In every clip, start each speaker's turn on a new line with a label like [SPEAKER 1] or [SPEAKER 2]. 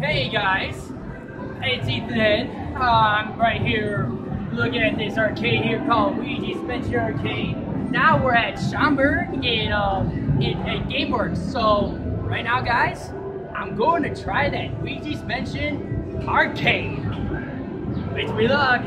[SPEAKER 1] Hey guys, it's Ethan. Uh, I'm right here looking at this arcade here called Luigi's Mansion Arcade. Now we're at Schaumburg in, in, in GameWorks. So right now guys, I'm going to try that Luigi's Mansion Arcade. Wish me luck.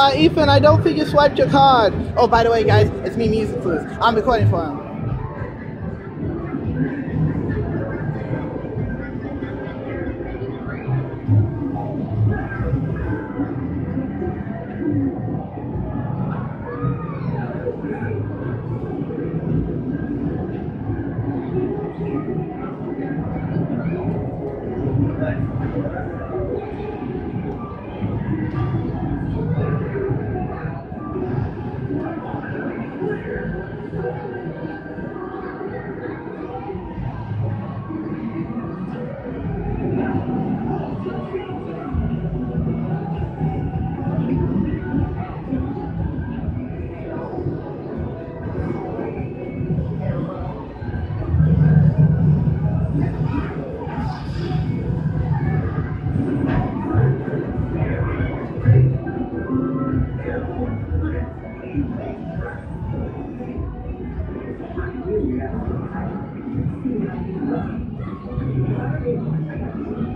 [SPEAKER 2] Uh, Ethan, I don't think you swiped your card. Oh, by the way, guys, it's me, Music. I'm recording for him. Thank you.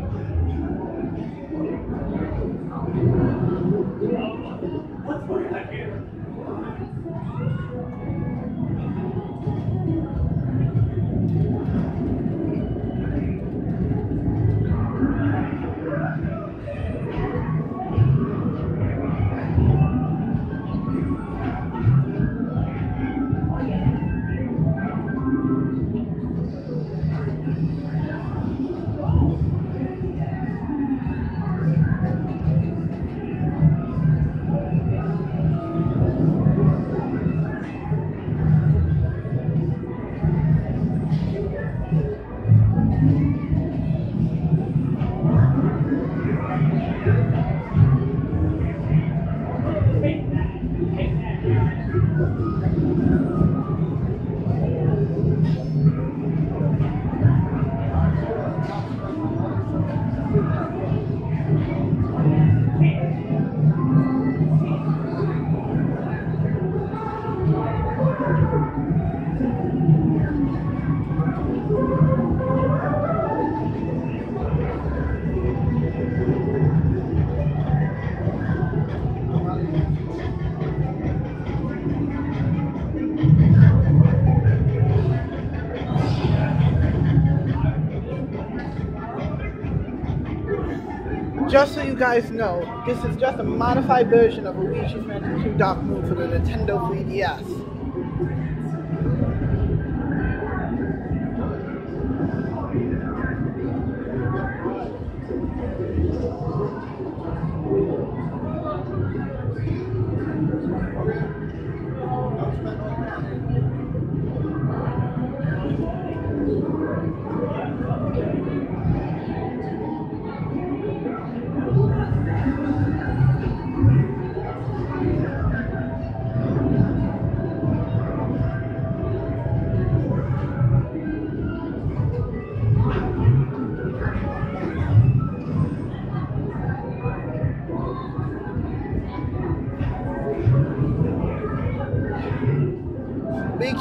[SPEAKER 2] Just so you guys know, this is just a modified version of Luigi's Mansion 2 Dark Moon for the Nintendo 3DS.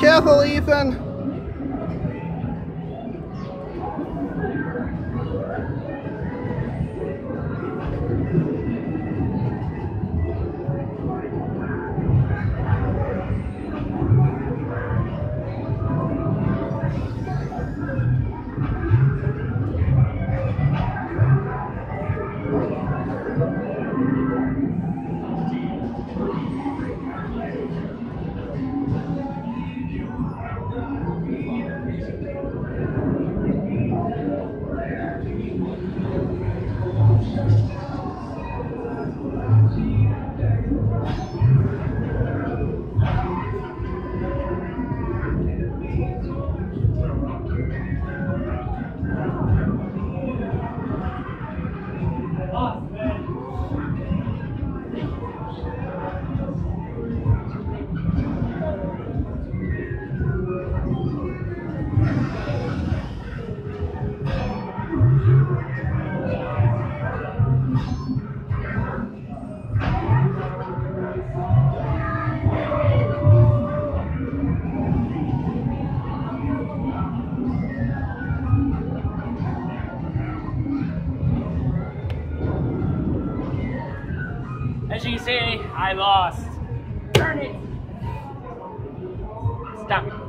[SPEAKER 2] Careful, Ethan.
[SPEAKER 1] As you can see, I lost. Darn it! Stop.